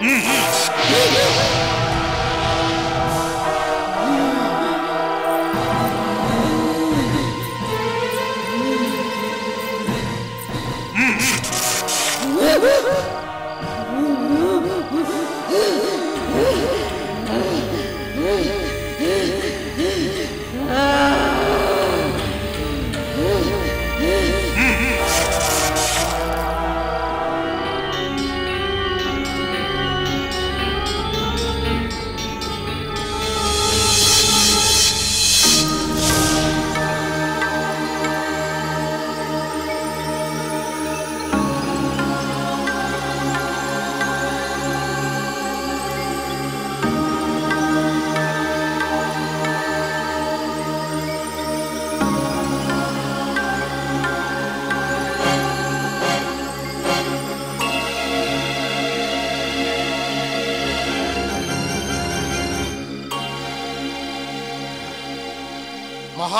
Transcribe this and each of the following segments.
嗯嗯。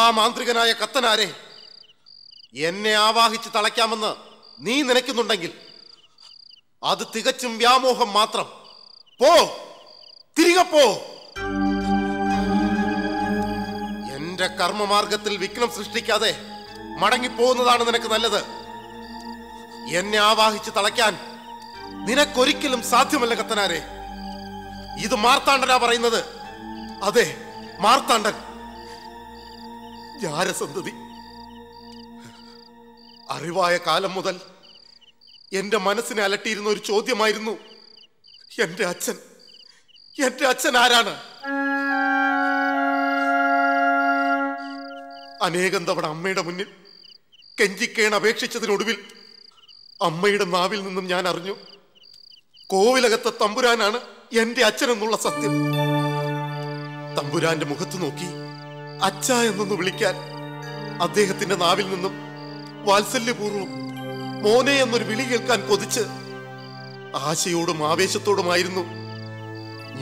മഹാമാന്ത്രികനായ കത്തനാരെ എന്നെ ആവാഹിച്ച് തളയ്ക്കാമെന്ന് നീ നനയ്ക്കുന്നുണ്ടെങ്കിൽ അത് തികച്ചും വ്യാമോഹം മാത്രം. പോ തിരികെ പോ. എന്റെ കർമ്മമാർഗത്തിൽ വിഘ്നം സൃഷ്ടിക്കാതെ മടങ്ങിപ്പോകുന്നതാണ് നിനക്ക് നല്ലത്. എന്നെ ആവാഹിച്ച് തളയ്ക്കാൻ നിനക്കൊരിക്കലും സാധ്യമല്ല കത്തനാരെ. ഇത് മാർത്താണ്ഡനാ പറയുന്നത്. അതെ മാർത്താണ്ഡൻ. ജാരസന്തതി അറിവായ കാലം മുതൽ എന്റെ മനസ്സിനെ അലട്ടിയിരുന്ന ഒരു ചോദ്യമായിരുന്നു എന്റെ അച്ഛൻ എന്റെ അച്ഛൻ ആരാണ്? അനേകം തവണ അമ്മയുടെ മുന്നിൽ കെഞ്ചിക്കേൺ അപേക്ഷിച്ചതിനൊടുവിൽ അമ്മയുടെ നാവിൽ നിന്നും ഞാൻ അറിഞ്ഞു കോവിലകത്തെ തമ്പുരാനാണ് എന്റെ അച്ഛനെന്നുള്ള സത്യം. തമ്പുരാന്റെ മുഖത്ത് നോക്കി അച്ഛ എന്നൊന്ന് വിളിക്കാൻ അദ്ദേഹത്തിന്റെ നാവിൽ നിന്നും വാത്സല്യപൂർവം മോനെ എന്നൊരു വിളി കേൾക്കാൻ കൊതിച്ച് ആശയോടും ആവേശത്തോടുമായിരുന്നു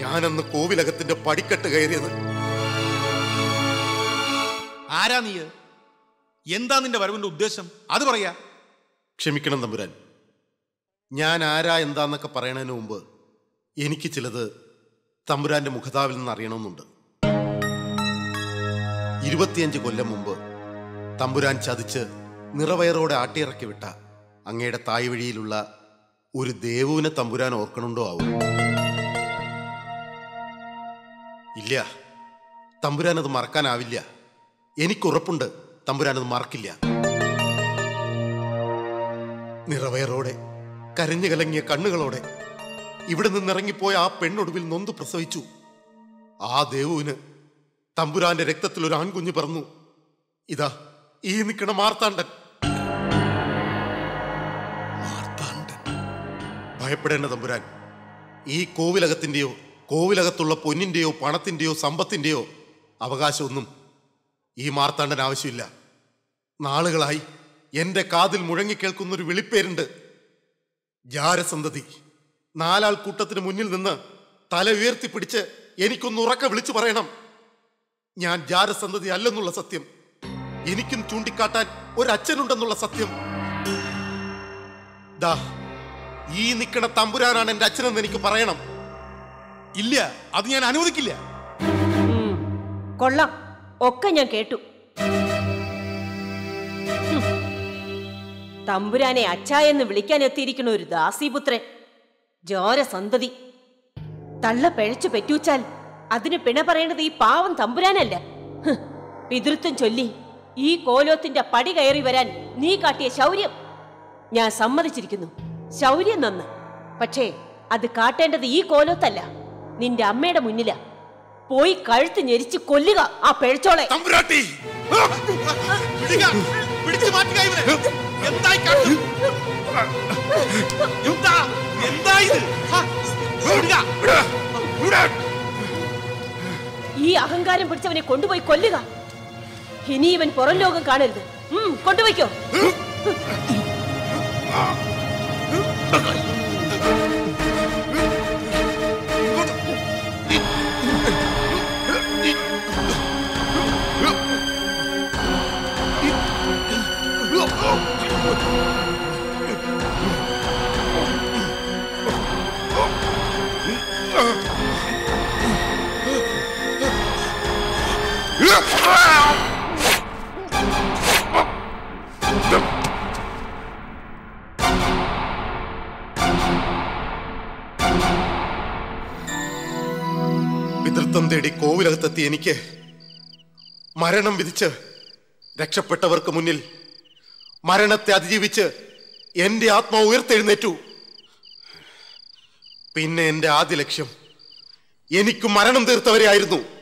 അന്ന് കോവിലകത്തിന്റെ പടിക്കെട്ട് കയറിയത്. ആരാ നീ എന്താ നിന്റെ വരവിന്റെ ഉദ്ദേശം? അത് പറയാ. ക്ഷമിക്കണം തമ്പുരാൻ. ഞാൻ ആരാ എന്താന്നൊക്കെ പറയണതിന് മുമ്പ് എനിക്ക് ചിലത് തമ്പുരാന്റെ മുഖതാവിൽ നിന്ന് അറിയണമെന്നുണ്ട്. ഇരുപത്തിയഞ്ച് കൊല്ലം മുമ്പ് തമ്പുരാൻ ചതിച്ച് നിറവയറോടെ ആട്ടിയിറക്കി വിട്ട അങ്ങയുടെ തായ് വഴിയിലുള്ള ഒരു ദേവുവിനെ തമ്പുരാൻ ഓർക്കണുണ്ടോ ആവും? ഇല്ല. തമ്പുരാൻ അത് മറക്കാനാവില്ല. എനിക്കുറപ്പുണ്ട്. തമ്പുരാൻ അത് മറക്കില്ല. നിറവയറോടെ കരഞ്ഞു കലങ്ങിയ കണ്ണുകളോടെ ഇവിടെ നിന്നിറങ്ങിപ്പോയ ആ പെണ്ണൊടുവിൽ നൊന്ത് പ്രസവിച്ചു. ആ ദേവുവിന് തമ്പുരാന്റെ രക്തത്തിൽ ഒരു ആൺകുഞ്ഞ് പറന്നു. ഇതാ ഈ നിൽക്കണ മാർത്താണ്ഡൻ. ഭയപ്പെടേണ്ട തമ്പുരാൻ. ഈ കോവിലകത്തിന്റെയോ കോവിലകത്തുള്ള പൊന്നിന്റെയോ പണത്തിന്റെയോ സമ്പത്തിന്റെയോ അവകാശമൊന്നും ഈ മാർത്താണ്ഡൻ ആവശ്യമില്ല. നാളുകളായി എന്റെ കാതിൽ മുഴങ്ങിക്കേൾക്കുന്നൊരു വിളിപ്പേരുണ്ട്. ജാരസന്തതി. നാലാൾ കൂട്ടത്തിന് മുന്നിൽ നിന്ന് തല ഉയർത്തിപ്പിടിച്ച് എനിക്കൊന്ന് ഉറക്ക വിളിച്ചു പറയണം. ഞാൻ ജാരസന്തതി അല്ലെന്നുള്ള സത്യം. എനിക്കും ചൂണ്ടിക്കാട്ടാൻ ഒരച്ഛനുണ്ടെന്നുള്ള സത്യം. ദാ ഈ നിക്കണ തമ്പുരാനാണ് എന്റെ അച്ഛനെന്ന് എനിക്ക് പറയണം. ഇല്ല അത് ഞാൻ അനുവദിക്കില്ല. കൊള്ളാം. ഒക്കെ ഞാൻ കേട്ടു. തമ്പുരാനെ അച്ഛ എന്ന് വിളിക്കാൻ എത്തിയിരിക്കുന്ന ഒരു ദാസിപുത്രൻ ജോര സന്തതി തള്ള പിഴച്ചു പെറ്റൂച്ചാൽ അതിന് പിണ പറയേണ്ടത് ഈ പാവം തമ്പുരാനല്ല. പിതൃത്വം ചൊല്ലി ഈ കോലോത്തിന്റെ പടി കയറി വരാൻ നീ കാട്ടിയ ശൗര്യം. ഞാൻ സമ്മതിച്ചിരിക്കുന്നു. ശൗര്യം നന്ന്. പക്ഷേ അത് കാട്ടേണ്ടത് ഈ കോലോത്തല്ല. നിന്റെ അമ്മയുടെ മുന്നില. പോയി കഴുത്ത് ഞെരിച്ച് കൊല്ലുക ആ പെഴച്ചോളെ. എന്തായി? എന്താ? എന്താ ഇത്? ഈ അഹങ്കാരം പിടിച്ചവനെ കൊണ്ടുപോയി കൊല്ലുക ഇനി ഇവൻ പുറം ലോകം കാണരുത് കൊണ്ടുപോയിക്കോ പിതൃത്വം തേടി കോവിലകത്തെത്തി എനിക്ക് മരണം വിധിച്ച് രക്ഷപ്പെട്ടവർക്ക് മുന്നിൽ മരണത്തെ അതിജീവിച്ച് എന്റെ ആത്മാവ് ഉയർത്തെഴുന്നേറ്റു. പിന്നെ എന്റെ ആദ്യ ലക്ഷ്യം എനിക്ക് മരണം തീർത്തവരെ ആയിരുന്നു.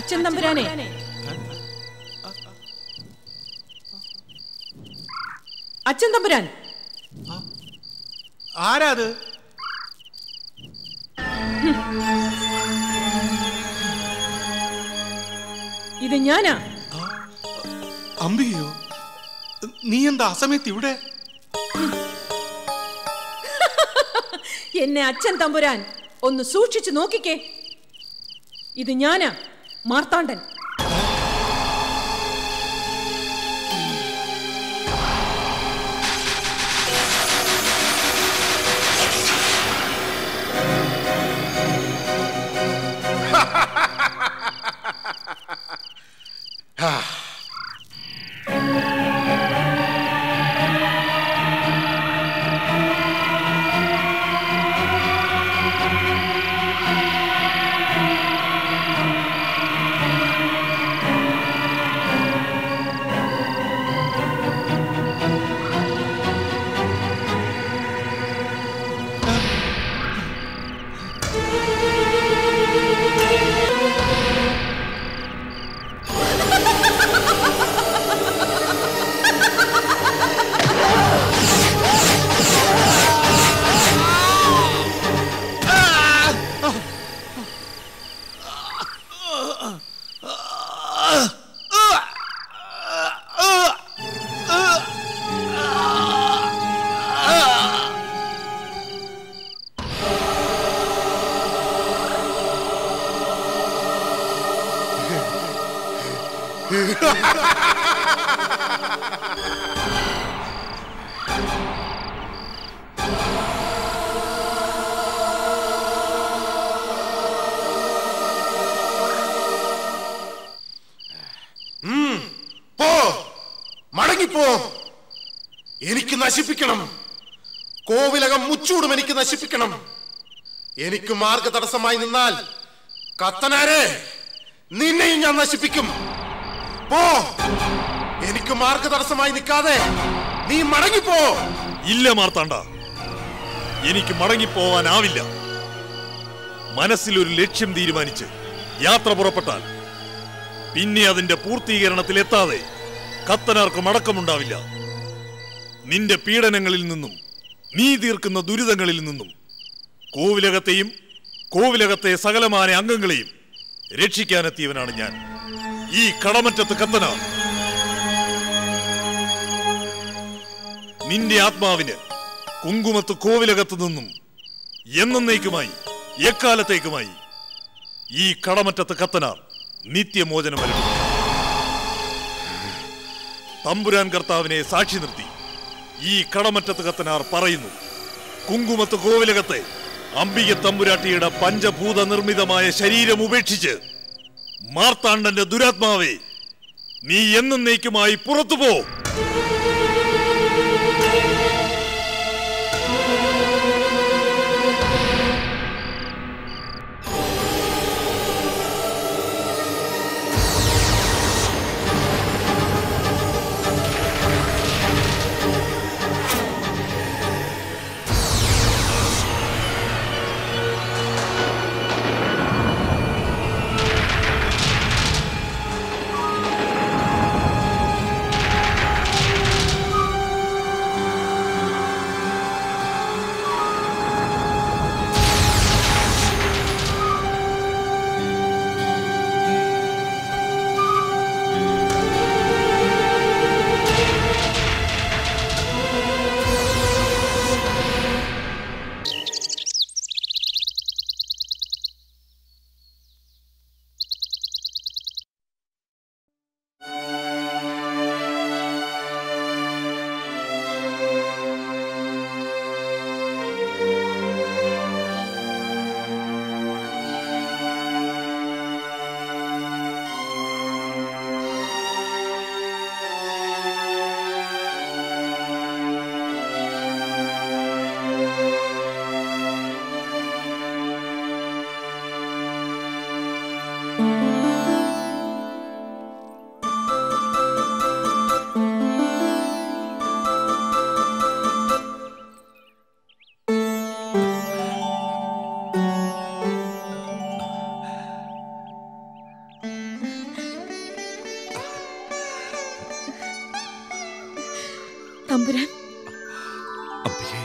അച്ഛൻ തമ്പുരാനെ. അച്ഛൻ തമ്പുരാൻ. ആരാ അത് ഇത് ഞാനാ. അമ്പികയോ നീ എന്താ അസമയത്ത് ഇവിടെ എന്നെ അച്ഛൻ തമ്പുരാൻ ഒന്ന് സൂക്ഷിച്ചു നോക്കിക്കേ. ഇത് ഞാനാ. മാർത്താണ്ഡൻ. മടങ്ങിപ്പോ എനിക്ക് നശിപ്പിക്കണം. കോവിലകം മുച്ചൂടും എനിക്ക് നശിപ്പിക്കണം. എനിക്ക് മാർഗ തടസ്സമായി നിന്നാൽ കത്തനാരെ നിന്നെയും ഞാൻ നശിപ്പിക്കും. പോ. എനിക്ക് മാർഗ തടസ്സമായി നിൽക്കാതെ നീ മടങ്ങിപ്പോ. ഇല്ല മാർത്താണ്ട എനിക്ക് മടങ്ങിപ്പോവാനാവില്ല. മനസ്സിലൊരു ലക്ഷ്യം തീരുമാനിച്ച് യാത്ര പുറപ്പെട്ടാൽ പിന്നെ അതിന്റെ പൂർത്തീകരണത്തിൽ എത്താതെ കത്തനാർക്ക് അടക്കമുണ്ടാവില്ല. നിന്റെ പീഡനങ്ങളിൽ നിന്നും നീ തീർക്കുന്ന ദുരിതങ്ങളിൽ നിന്നും കോവിലകത്തെയും കോവിലകത്തെ സകലമായ അംഗങ്ങളെയും രക്ഷിക്കാനെത്തിയവനാണ് ഞാൻ. ഈ കടമറ്റത്ത് കത്തനാർ നിന്റെ ആത്മാവിന് കുങ്കുമത്ത് കോവിലകത്തു നിന്നും എന്നേക്കുമായി എക്കാലത്തേക്കുമായി ഈ കടമറ്റത്ത് കത്തനാർ നിത്യമോചനം നൽകും തമ്പുരാൻ കർത്താവിനെ സാക്ഷി നിർത്തി. ഈ കടമറ്റത്ത് കത്തനാർ പറയുന്നു കുങ്കുമത്ത് കോവിലകത്തെ അംബിക തമ്പുരാട്ടിയുടെ പഞ്ചഭൂത നിർമ്മിതമായ ശരീരം ഉപേക്ഷിച്ച് മാർത്താണ്ഡന്റെ ദുരാത്മാവേ നീ എന്നേക്കുമായി നീക്കുമായി പോ. തമ്പുരാൻ. അമ്പികെ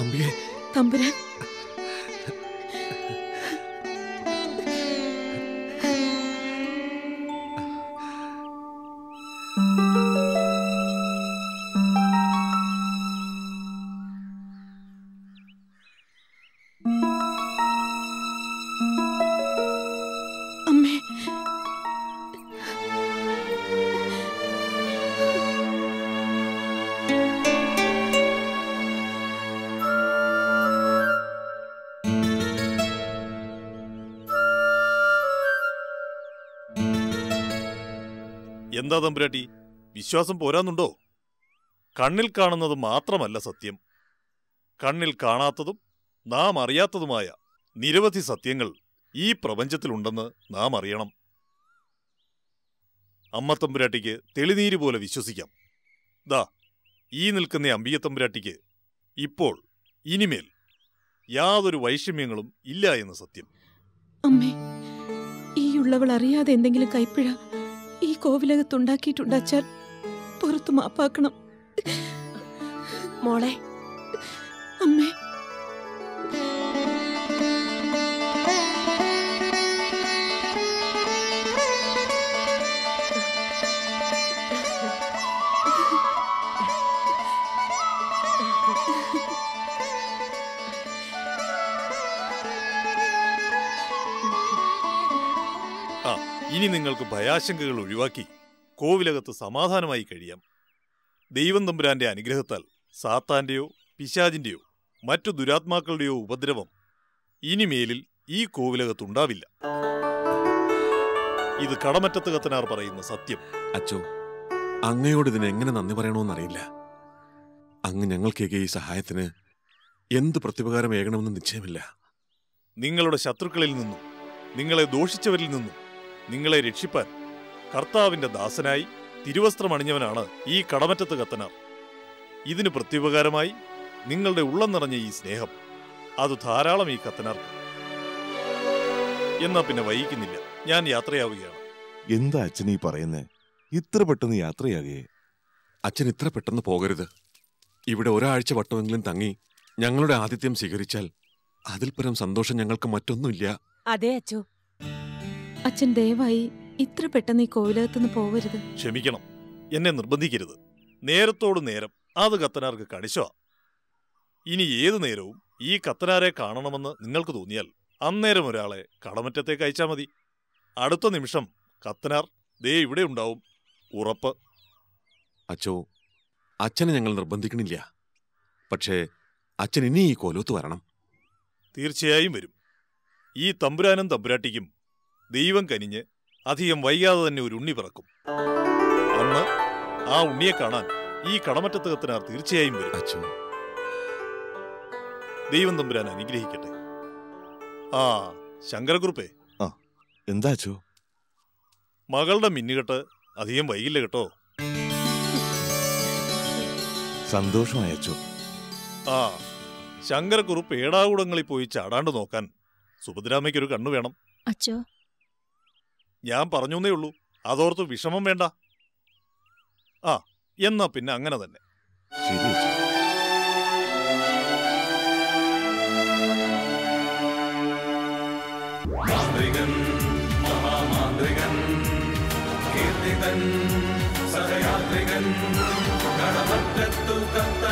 അമ്പികെ തമ്പുരാൻ. എന്താ തമ്പുരാട്ടി? വിശ്വാസം പോരാന്നുണ്ടോ? കണ്ണിൽ കാണുന്നത് മാത്രമല്ല സത്യം. കണ്ണിൽ കാണാത്തതും നാം അറിയാത്തതുമായ നിരവധി സത്യങ്ങൾ ഈ പ്രപഞ്ചത്തിലുണ്ടെന്ന് നാം അറിയണം. അമ്മ തമ്പുരാട്ടിക്ക് തെളിനീര് പോലെ വിശ്വസിക്കാം. ദാ ഈ നിൽക്കുന്ന അമ്പിയ തമ്പുരാട്ടിക്ക് ഇപ്പോൾ ഇനിമേൽ യാതൊരു വൈഷമ്യങ്ങളും ഇല്ല എന്ന് സത്യം. അമ്മേ ഈ ഉള്ളവൾ അറിയാതെ എന്തെങ്കിലും കൈപ്പിഴ ഈ കോവിലകത്തുണ്ടാക്കിയിട്ടുണ്ടാച്ചാൽ പുറത്തു മാപ്പാക്കണം. മോളെ അമ്മേ. ഇനി നിങ്ങൾക്ക് ഭയാശങ്കകൾ ഒഴിവാക്കി കോവിലകത്ത് സമാധാനമായി കഴിയാം. ദൈവം തമ്പുരാന്റെ അനുഗ്രഹത്താൽ സാത്താന്റെയോ പിശാജിന്റെയോ മറ്റു ദുരാത്മാക്കളുടെയോ ഉപദ്രവം ഇനിമേലിൽ ഈ കോവിലകത്തുണ്ടാവില്ല ഇത് കടമറ്റത്ത് കത്തനാർ പറയുന്ന സത്യം. അച്ചോ അങ്ങയോട് ഇതിന് എങ്ങനെ നന്ദി പറയണമെന്നറിയില്ല അങ്ങ് ഞങ്ങൾക്കേക്ക് ഈ സഹായത്തിന് എന്ത് പ്രതിപകാരം ഏകണമെന്ന് നിശ്ചയമില്ല. നിങ്ങളുടെ ശത്രുക്കളിൽ നിന്നും നിങ്ങളെ ദോഷിച്ചവരിൽ നിന്നും നിങ്ങളെ രക്ഷിപ്പാൻ കർത്താവിന്റെ ദാസനായി തിരുവസ്ത്രമണിഞ്ഞവനാണ് ഈ കടമറ്റത്ത് കത്തനാർ ഇതിന് പ്രത്യുപകാരമായി നിങ്ങളുടെ ഉള്ളം നിറഞ്ഞ ഈ സ്നേഹം. അത് ധാരാളം ഈ കത്തനാർക്ക് എന്നാ പിന്നെ വൈകിക്കുന്നില്ല. ഞാൻ യാത്രയാവുകയാണ്. എന്താ അച്ഛൻ ഈ പറയുന്നേ? ഇത്ര പെട്ടെന്ന് യാത്രയാകേ. അച്ഛൻ ഇത്ര പെട്ടെന്ന് പോകരുത്. ഇവിടെ ഒരാഴ്ച വട്ടമെങ്കിലും തങ്ങി ഞങ്ങളുടെ ആതിഥ്യം സ്വീകരിച്ചാൽ അതിൽ പരം സന്തോഷം ഞങ്ങൾക്ക് മറ്റൊന്നുമില്ല. അതെ അച്ചു അച്ഛൻ ദയവായി ഇത്ര പെട്ടെന്ന് ഈ കോവിലകത്തുനിന്ന് പോവരുത്. ക്ഷമിക്കണം. എന്നെ നിർബന്ധിക്കരുത്. നേരത്തോട് നേരം അത് കത്തനാർക്ക് കണിശോ ഇനി ഏതു നേരവും ഈ കത്തനാരെ കാണണമെന്ന് നിങ്ങൾക്ക് തോന്നിയാൽ അന്നേരം ഒരാളെ കടമറ്റത്തേക്ക് അയച്ചാൽ മതി. അടുത്ത നിമിഷം കത്തനാർ ദേ ഇവിടെ ഉണ്ടാവും. ഉറപ്പ്. അച്ചോ അച്ഛനെ ഞങ്ങൾ നിർബന്ധിക്കണില്ല. പക്ഷേ അച്ഛൻ ഇനി ഈ കോലോത്ത് വരണം. തീർച്ചയായും വരും. ഈ തമ്പുരാനും തമ്പുരാട്ടിക്കും ദൈവം കനിഞ്ഞ് അധികം വൈകാതെ തന്നെ ഒരു ഉണ്ണി പിറക്കും. അന്ന് ആ ഉണ്ണിയെ കാണാൻ ഈ കടമറ്റത്ത് കത്തനാർ തീർച്ചയായും വരും. അച്ചോ ദൈവം തമ്പുരാൻ അനുഗ്രഹിക്കട്ടെ. ആ ശങ്കരകുറുപ്പേ ആ എന്താ അച്ചോ മകളുടെ മിന്നുകെട്ട് അധികം വൈകില്ല കേട്ടോ. സന്തോഷമായി അച്ചോ ആ ശങ്കരക്കുറുപ്പ് ഏടാകൂടങ്ങളിൽ പോയി ചാടാണ്ട് നോക്കാൻ സുഭദ്രാമയ്ക്കൊരു കണ്ണു വേണം. അച്ചോ ഞാൻ പറഞ്ഞേ ഉള്ളൂ. അതോർത്ത് വിഷമം വേണ്ട. ആ എന്നാ പിന്നെ അങ്ങനെ തന്നെ. ശരി അച്ചോ മാന്ത്രികൻ മഹാമാന്ത്രികൻ കീർത്തിതൻ സഹയാത്രികൻ കടമറ്റത്തു കത്ത